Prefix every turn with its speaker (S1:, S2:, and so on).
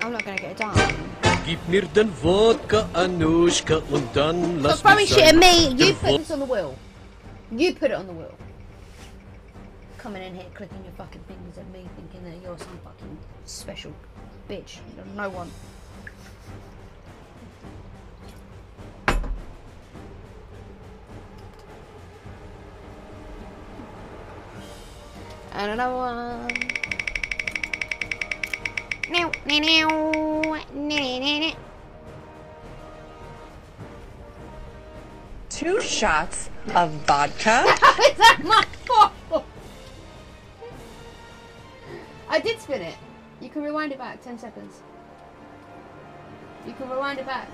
S1: I'm not gonna get it done.
S2: Gib mir den Wodka, Anushka, und dann
S1: Stop
S2: lass
S1: throwing shit at me! You put this on the wheel. You put it on the wheel. Coming in here, clicking your fucking fingers at me, thinking that you're some fucking special bitch. You're no one. And another one.
S3: Two shots of vodka.
S1: My fault? I did spin it. You can rewind it back 10 seconds. You can rewind it back.